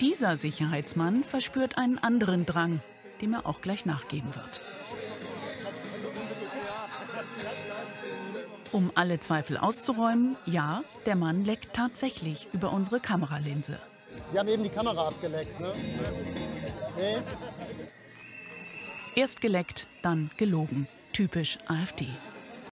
Dieser Sicherheitsmann verspürt einen anderen Drang, dem er auch gleich nachgeben wird. Um alle Zweifel auszuräumen, ja, der Mann leckt tatsächlich über unsere Kameralinse. Sie haben eben die Kamera abgeleckt, ne? Nee? Erst geleckt, dann gelogen. Typisch AfD.